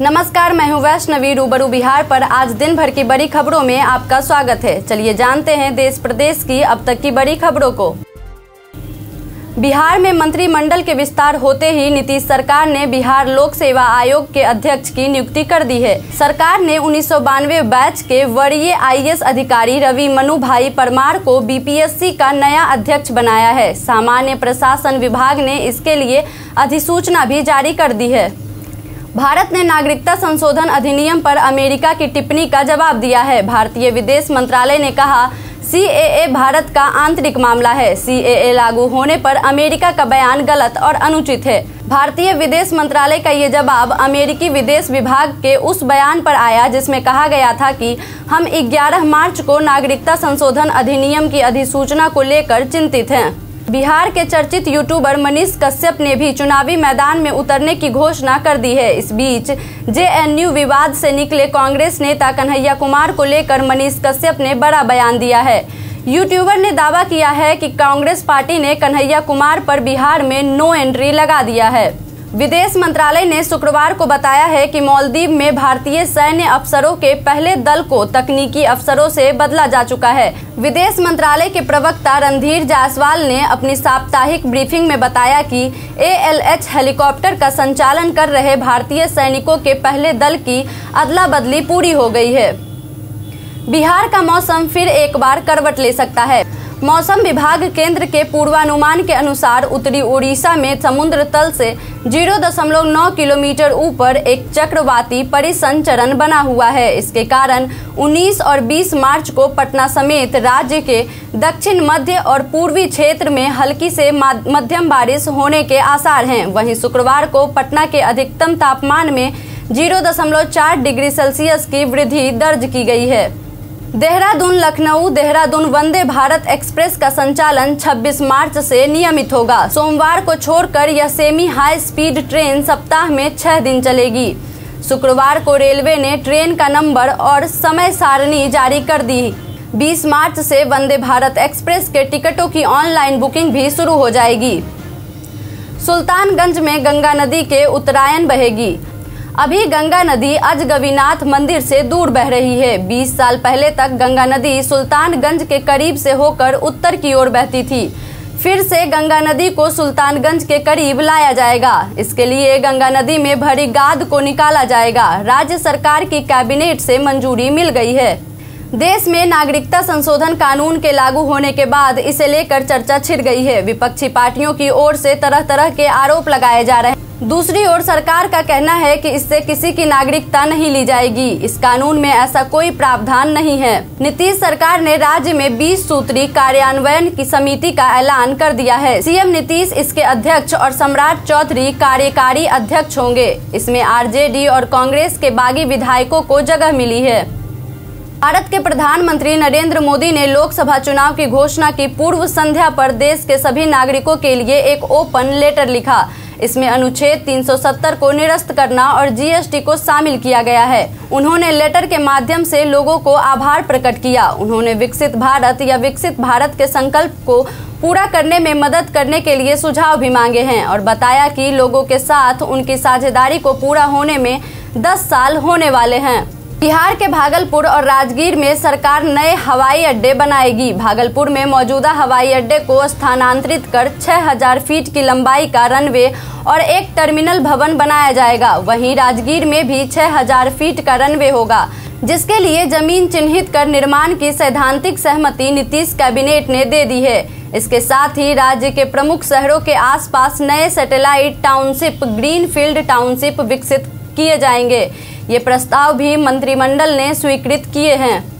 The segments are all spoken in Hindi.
नमस्कार, मैं हूँ वैष्णवी, रूबरू बिहार पर। आज दिन भर की बड़ी खबरों में आपका स्वागत है। चलिए जानते हैं देश प्रदेश की अब तक की बड़ी खबरों को। बिहार में मंत्रिमंडल के विस्तार होते ही नीतीश सरकार ने बिहार लोक सेवा आयोग के अध्यक्ष की नियुक्ति कर दी है। सरकार ने उन्नीस सौ बानवे बैच के वरीय आईएएस अधिकारी रवि मनु भाई परमार को बीपीएससी का नया अध्यक्ष बनाया है। सामान्य प्रशासन विभाग ने इसके लिए अधिसूचना भी जारी कर दी है। भारत ने नागरिकता संशोधन अधिनियम पर अमेरिका की टिप्पणी का जवाब दिया है। भारतीय विदेश मंत्रालय ने कहा, सीएए भारत का आंतरिक मामला है। सीएए लागू होने पर अमेरिका का बयान गलत और अनुचित है। भारतीय विदेश मंत्रालय का ये जवाब अमेरिकी विदेश विभाग के उस बयान पर आया, जिसमें कहा गया था कि हम 11 मार्च को नागरिकता संशोधन अधिनियम की अधिसूचना को लेकर चिंतित हैं। बिहार के चर्चित यूट्यूबर मनीष कश्यप ने भी चुनावी मैदान में उतरने की घोषणा कर दी है। इस बीच जेएनयू विवाद से निकले कांग्रेस नेता कन्हैया कुमार को लेकर मनीष कश्यप ने बड़ा बयान दिया है। यूट्यूबर ने दावा किया है कि कांग्रेस पार्टी ने कन्हैया कुमार पर बिहार में नो एंट्री लगा दिया है। विदेश मंत्रालय ने शुक्रवार को बताया है कि मालदीव में भारतीय सैन्य अफसरों के पहले दल को तकनीकी अफसरों से बदला जा चुका है। विदेश मंत्रालय के प्रवक्ता रणधीर जायसवाल ने अपनी साप्ताहिक ब्रीफिंग में बताया कि एएलएच हेलीकॉप्टर का संचालन कर रहे भारतीय सैनिकों के पहले दल की अदला बदली पूरी हो गई है। बिहार का मौसम फिर एक बार करवट ले सकता है। मौसम विभाग केंद्र के पूर्वानुमान के अनुसार उत्तरी उड़ीसा में समुद्र तल से 0.9 किलोमीटर ऊपर एक चक्रवाती परिसंचरण बना हुआ है। इसके कारण 19 और 20 मार्च को पटना समेत राज्य के दक्षिण, मध्य और पूर्वी क्षेत्र में हल्की से मध्यम बारिश होने के आसार हैं। वहीं शुक्रवार को पटना के अधिकतम तापमान में 0.4 डिग्री सेल्सियस की वृद्धि दर्ज की गई है। देहरादून, लखनऊ, देहरादून वंदे भारत एक्सप्रेस का संचालन 26 मार्च से नियमित होगा। सोमवार को छोड़कर यह सेमी हाई स्पीड ट्रेन सप्ताह में छह दिन चलेगी। शुक्रवार को रेलवे ने ट्रेन का नंबर और समय सारणी जारी कर दी। 20 मार्च से वंदे भारत एक्सप्रेस के टिकटों की ऑनलाइन बुकिंग भी शुरू हो जाएगी। सुल्तानगंज में गंगा नदी के उत्तरायण बहेगी। अभी गंगा नदी अजगवीनाथ मंदिर से दूर बह रही है। 20 साल पहले तक गंगा नदी सुल्तानगंज के करीब से होकर उत्तर की ओर बहती थी। फिर से गंगा नदी को सुल्तानगंज के करीब लाया जाएगा। इसके लिए गंगा नदी में भरी गाद को निकाला जाएगा। राज्य सरकार की कैबिनेट से मंजूरी मिल गई है। देश में नागरिकता संशोधन कानून के लागू होने के बाद इसे लेकर चर्चा छिड़ गई है। विपक्षी पार्टियों की ओर से तरह तरह के आरोप लगाए जा रहे हैं। दूसरी ओर सरकार का कहना है कि इससे किसी की नागरिकता नहीं ली जाएगी। इस कानून में ऐसा कोई प्रावधान नहीं है। नीतीश सरकार ने राज्य में 20 सूत्री कार्यान्वयन की समिति का ऐलान कर दिया है। सीएम नीतीश इसके अध्यक्ष और सम्राट चौधरी कार्यकारी अध्यक्ष होंगे। इसमें आरजेडी और कांग्रेस के बागी विधायकों को जगह मिली है। भारत के प्रधानमंत्री नरेंद्र मोदी ने लोकसभा चुनाव की घोषणा की पूर्व संध्या पर देश के सभी नागरिकों के लिए एक ओपन लेटर लिखा। इसमें अनुच्छेद 370 को निरस्त करना और जीएसटी को शामिल किया गया है। उन्होंने लेटर के माध्यम से लोगों को आभार प्रकट किया। उन्होंने विकसित भारत या विकसित भारत के संकल्प को पूरा करने में मदद करने के लिए सुझाव भी मांगे हैं और बताया कि लोगों के साथ उनकी साझेदारी को पूरा होने में 10 साल होने वाले हैं। बिहार के भागलपुर और राजगीर में सरकार नए हवाई अड्डे बनाएगी। भागलपुर में मौजूदा हवाई अड्डे को स्थानांतरित कर 6000 फीट की लंबाई का रनवे और एक टर्मिनल भवन बनाया जाएगा। वहीं राजगीर में भी 6000 फीट का रनवे होगा, जिसके लिए ज़मीन चिन्हित कर निर्माण की सैद्धांतिक सहमति नीतीश कैबिनेट ने दे दी है। इसके साथ ही राज्य के प्रमुख शहरों के आसपास नए सैटेलाइट टाउनशिप, ग्रीनफील्ड टाउनशिप विकसित किए जाएँगे। ये प्रस्ताव भी मंत्रिमंडल ने स्वीकृत किए हैं।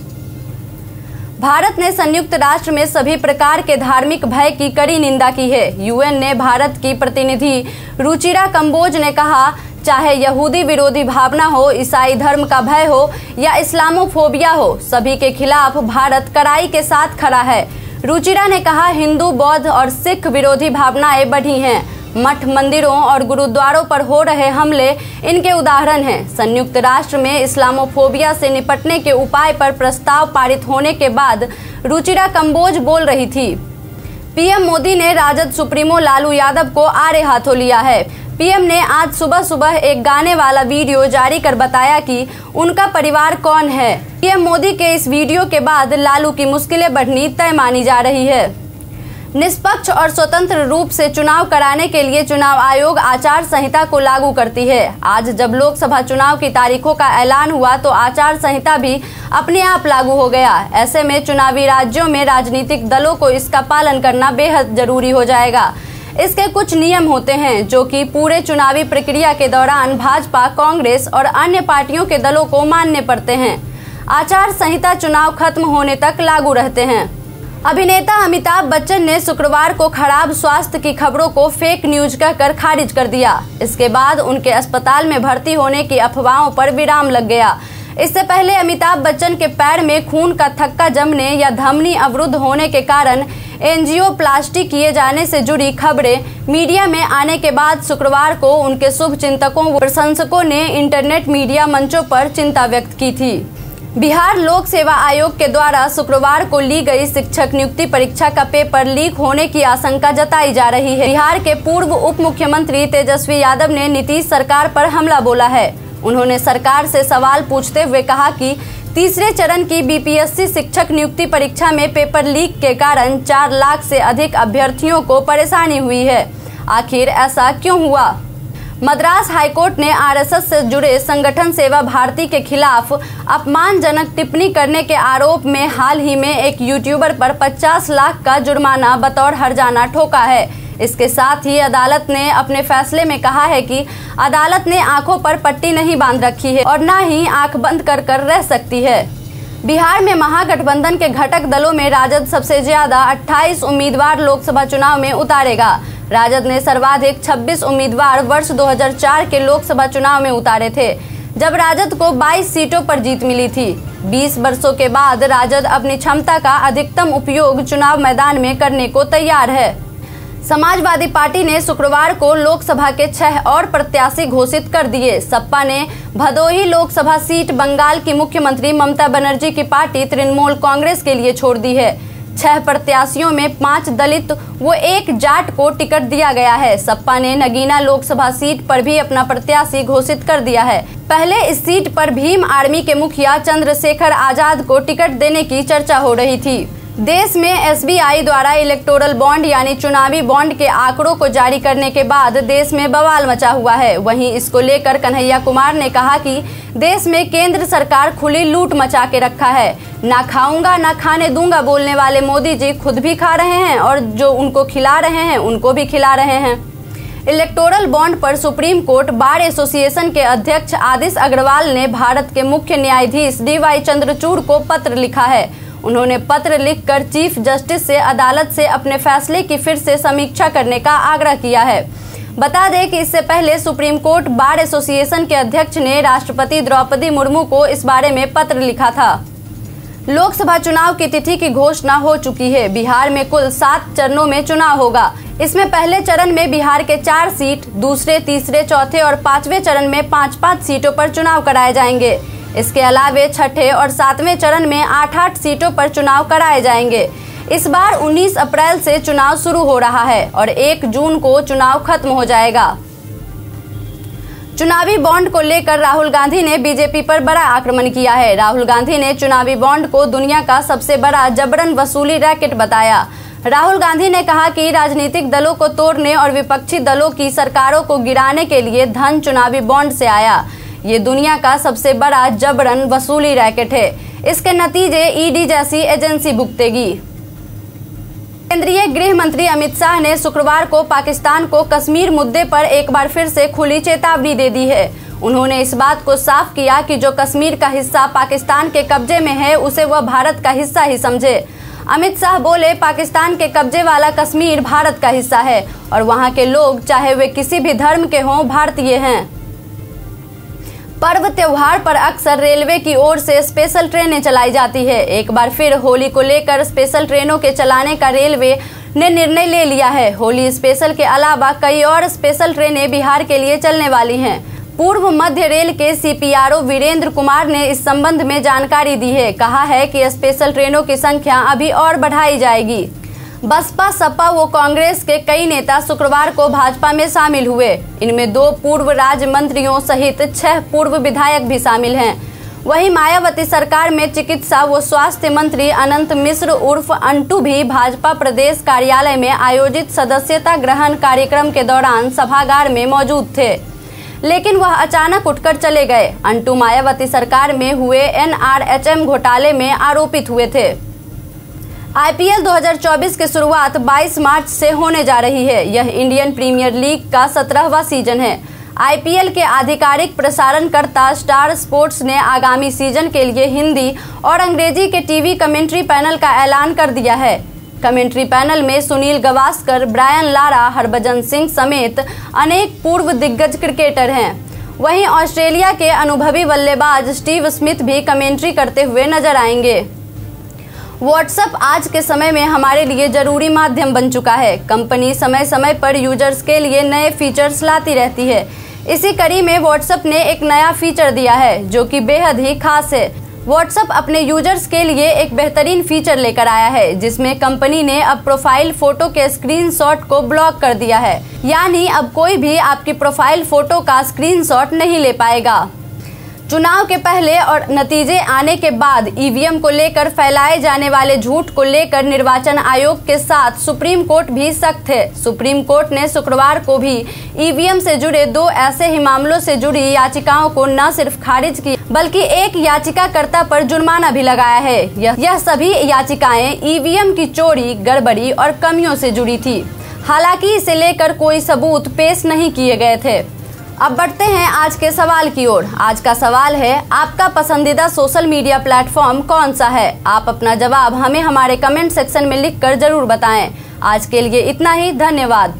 भारत ने संयुक्त राष्ट्र में सभी प्रकार के धार्मिक भय की कड़ी निंदा की है। यूएन ने भारत की प्रतिनिधि रुचिरा कंबोज ने कहा, चाहे यहूदी विरोधी भावना हो, ईसाई धर्म का भय हो, या इस्लामोफोबिया हो, सभी के खिलाफ भारत कड़ाई के साथ खड़ा है। रुचिरा ने कहा, हिंदू, बौद्ध और सिख विरोधी भावनाएँ बढ़ी हैं। मठ मंदिरों और गुरुद्वारों पर हो रहे हमले इनके उदाहरण हैं। संयुक्त राष्ट्र में इस्लामोफोबिया से निपटने के उपाय पर प्रस्ताव पारित होने के बाद रुचिरा कंबोज बोल रही थी। पीएम मोदी ने राजद सुप्रीमो लालू यादव को आड़े हाथों लिया है। पीएम ने आज सुबह सुबह एक गाने वाला वीडियो जारी कर बताया कि उनका परिवार कौन है। पीएम मोदी के इस वीडियो के बाद लालू की मुश्किलें बढ़नी तय मानी जा रही है। निष्पक्ष और स्वतंत्र रूप से चुनाव कराने के लिए चुनाव आयोग आचार संहिता को लागू करती है। आज जब लोकसभा चुनाव की तारीखों का ऐलान हुआ तो आचार संहिता भी अपने आप लागू हो गया। ऐसे में चुनावी राज्यों में राजनीतिक दलों को इसका पालन करना बेहद ज़रूरी हो जाएगा। इसके कुछ नियम होते हैं, जो कि पूरे चुनावी प्रक्रिया के दौरान भाजपा, कांग्रेस और अन्य पार्टियों के दलों को मानने पड़ते हैं। आचार संहिता चुनाव खत्म होने तक लागू रहते हैं। अभिनेता अमिताभ बच्चन ने शुक्रवार को खराब स्वास्थ्य की खबरों को फेक न्यूज़ कहकर खारिज कर दिया। इसके बाद उनके अस्पताल में भर्ती होने की अफवाहों पर विराम लग गया। इससे पहले अमिताभ बच्चन के पैर में खून का थक्का जमने या धमनी अवरुद्ध होने के कारण एंजियोप्लास्टी किए जाने से जुड़ी खबरें मीडिया में आने के बाद शुक्रवार को उनके शुभ चिंतकों व प्रशंसकों ने इंटरनेट मीडिया मंचों पर चिंता व्यक्त की थी। बिहार लोक सेवा आयोग के द्वारा शुक्रवार को ली गई शिक्षक नियुक्ति परीक्षा का पेपर लीक होने की आशंका जताई जा रही है। बिहार के पूर्व उप मुख्यमंत्री तेजस्वी यादव ने नीतीश सरकार पर हमला बोला है। उन्होंने सरकार से सवाल पूछते हुए कहा कि तीसरे चरण की बीपीएससी शिक्षक नियुक्ति परीक्षा में पेपर लीक के कारण चार लाख से अधिक अभ्यर्थियों को परेशानी हुई है। आखिर ऐसा क्यों हुआ? मद्रास हाईकोर्ट ने आरएसएस से जुड़े संगठन सेवा भारती के खिलाफ अपमानजनक टिप्पणी करने के आरोप में हाल ही में एक यूट्यूबर पर 50 लाख का जुर्माना बतौर हरजाना ठोका है। इसके साथ ही अदालत ने अपने फैसले में कहा है कि अदालत ने आँखों पर पट्टी नहीं बाँध रखी है और न ही आँख बंद कर कर रह सकती है। बिहार में महागठबंधन के घटक दलों में राजद सबसे ज़्यादा 28 उम्मीदवार लोकसभा चुनाव में उतारेगा। राजद ने सर्वाधिक 26 उम्मीदवार वर्ष 2004 के लोकसभा चुनाव में उतारे थे, जब राजद को 22 सीटों पर जीत मिली थी। 20 वर्षों के बाद राजद अपनी क्षमता का अधिकतम उपयोग चुनाव मैदान में करने को तैयार है। समाजवादी पार्टी ने शुक्रवार को लोकसभा के छह और प्रत्याशी घोषित कर दिए। सपा ने भदोही लोकसभा सीट बंगाल की मुख्यमंत्री ममता बनर्जी की पार्टी तृणमूल कांग्रेस के लिए छोड़ दी है। छह प्रत्याशियों में पाँच दलित, व एक जाट को टिकट दिया गया है। सपा ने नगीना लोकसभा सीट पर भी अपना प्रत्याशी घोषित कर दिया है। पहले इस सीट पर भीम आर्मी के मुखिया चंद्रशेखर आज़ाद को टिकट देने की चर्चा हो रही थी। देश में एसबीआई द्वारा इलेक्टोरल बॉन्ड यानी चुनावी बॉन्ड के आंकड़ों को जारी करने के बाद देश में बवाल मचा हुआ है। वहीं इसको लेकर कन्हैया कुमार ने कहा कि देश में केंद्र सरकार खुली लूट मचा के रखा है। ना खाऊँगा, ना खाने दूँगा बोलने वाले मोदी जी खुद भी खा रहे हैं और जो उनको खिला रहे हैं, उनको भी खिला रहे हैं। इलेक्टोरल बॉन्ड पर सुप्रीम कोर्ट बार एसोसिएशन के अध्यक्ष आदिश अग्रवाल ने भारत के मुख्य न्यायाधीश डी वाई चंद्रचूड़ को पत्र लिखा है। उन्होंने पत्र लिखकर चीफ जस्टिस से अदालत से अपने फैसले की फिर से समीक्षा करने का आग्रह किया है। बता दें कि इससे पहले सुप्रीम कोर्ट बार एसोसिएशन के अध्यक्ष ने राष्ट्रपति द्रौपदी मुर्मू को इस बारे में पत्र लिखा था। लोकसभा चुनाव की तिथि की घोषणा हो चुकी है। बिहार में कुल सात चरणों में चुनाव होगा। इसमें पहले चरण में बिहार के चार सीट, दूसरे, तीसरे, चौथे और पाँचवें चरण में पाँच पाँच सीटों पर चुनाव कराए जाएँगे। इसके अलावे छठे और सातवें चरण में आठ आठ सीटों पर चुनाव कराए जाएँगे। इस बार 19 अप्रैल से चुनाव शुरू हो रहा है और 1 जून को चुनाव खत्म हो जाएगा। चुनावी बॉन्ड को लेकर राहुल गांधी ने बीजेपी पर बड़ा आक्रमण किया है। राहुल गांधी ने चुनावी बॉन्ड को दुनिया का सबसे बड़ा जबरन वसूली रैकेट बताया। राहुल गांधी ने कहा कि राजनीतिक दलों को तोड़ने और विपक्षी दलों की सरकारों को गिराने के लिए धन चुनावी बॉन्ड से आया। ये दुनिया का सबसे बड़ा जबरन वसूली रैकेट है। इसके नतीजे ईडी जैसी एजेंसी भुगतेगी। केंद्रीय गृह मंत्री अमित शाह ने शुक्रवार को पाकिस्तान को कश्मीर मुद्दे पर एक बार फिर से खुली चेतावनी दे दी है। उन्होंने इस बात को साफ़ किया कि जो कश्मीर का हिस्सा पाकिस्तान के कब्जे में है, उसे वह भारत का हिस्सा ही समझे। अमित शाह बोले, पाकिस्तान के कब्जे वाला कश्मीर भारत का हिस्सा है और वहाँ के लोग, चाहे वे किसी भी धर्म के हों, भारतीय हैं। पर्व त्योहार पर अक्सर रेलवे की ओर से स्पेशल ट्रेनें चलाई जाती है। एक बार फिर होली को लेकर स्पेशल ट्रेनों के चलाने का रेलवे ने निर्णय ले लिया है। होली स्पेशल के अलावा कई और स्पेशल ट्रेनें बिहार के लिए चलने वाली हैं। पूर्व मध्य रेल के सीपीआरओ वीरेंद्र कुमार ने इस संबंध में जानकारी दी है। कहा है कि स्पेशल ट्रेनों की संख्या अभी और बढ़ाई जाएगी। बसपा, सपा व कांग्रेस के कई नेता शुक्रवार को भाजपा में शामिल हुए। इनमें दो पूर्व राज्य मंत्रियों सहित छह पूर्व विधायक भी शामिल हैं। वहीं मायावती सरकार में चिकित्सा व स्वास्थ्य मंत्री अनंत मिश्र उर्फ़ अंटू भी भाजपा प्रदेश कार्यालय में आयोजित सदस्यता ग्रहण कार्यक्रम के दौरान सभागार में मौजूद थे। लेकिन वह अचानक उठकर चले गए। अंटू मायावती सरकार में हुए एनआरएचएम घोटाले में आरोपित हुए थे। आईपीएल 2024 की शुरुआत 22 मार्च से होने जा रही है। यह इंडियन प्रीमियर लीग का सत्रहवा सीज़न है। आईपीएल के आधिकारिक प्रसारणकर्ता स्टार स्पोर्ट्स ने आगामी सीज़न के लिए हिंदी और अंग्रेज़ी के टीवी कमेंट्री पैनल का ऐलान कर दिया है। कमेंट्री पैनल में सुनील गवास्कर, ब्रायन लारा, हरभजन सिंह समेत अनेक पूर्व दिग्गज क्रिकेटर हैं। वहीं ऑस्ट्रेलिया के अनुभवी बल्लेबाज स्टीव स्मिथ भी कमेंट्री करते हुए नज़र आएँगे। व्हाट्सएप आज के समय में हमारे लिए ज़रूरी माध्यम बन चुका है। कंपनी समय समय पर यूज़र्स के लिए नए फीचर्स लाती रहती है। इसी कड़ी में व्हाट्सएप ने एक नया फीचर दिया है, जो कि बेहद ही खास है। व्हाट्सएप अपने यूज़र्स के लिए एक बेहतरीन फीचर लेकर आया है, जिसमें कंपनी ने अब प्रोफ़ाइल फ़ोटो के स्क्रीनशॉट को ब्लॉक कर दिया है। यानी अब कोई भी आपकी प्रोफ़ाइल फ़ोटो का स्क्रीनशॉट नहीं ले पाएगा। चुनाव के पहले और नतीजे आने के बाद ईवीएम को लेकर फैलाए जाने वाले झूठ को लेकर निर्वाचन आयोग के साथ सुप्रीम कोर्ट भी सख्त है। सुप्रीम कोर्ट ने शुक्रवार को भी ईवीएम से जुड़े दो ऐसे ही मामलों से जुड़ी याचिकाओं को न सिर्फ़ खारिज की बल्कि एक याचिकाकर्ता पर जुर्माना भी लगाया है। यह, सभी याचिकाएँ ईवीएम की चोरी गड़बड़ी और कमियों से जुड़ी थी। हालाँकि इसे लेकर कोई सबूत पेश नहीं किए गए थे। अब बढ़ते हैं आज के सवाल की ओर। आज का सवाल है, आपका पसंदीदा सोशल मीडिया प्लेटफॉर्म कौन सा है? आप अपना जवाब हमें हमारे कमेंट सेक्शन में लिखकर ज़रूर बताएँ। आज के लिए इतना ही, धन्यवाद।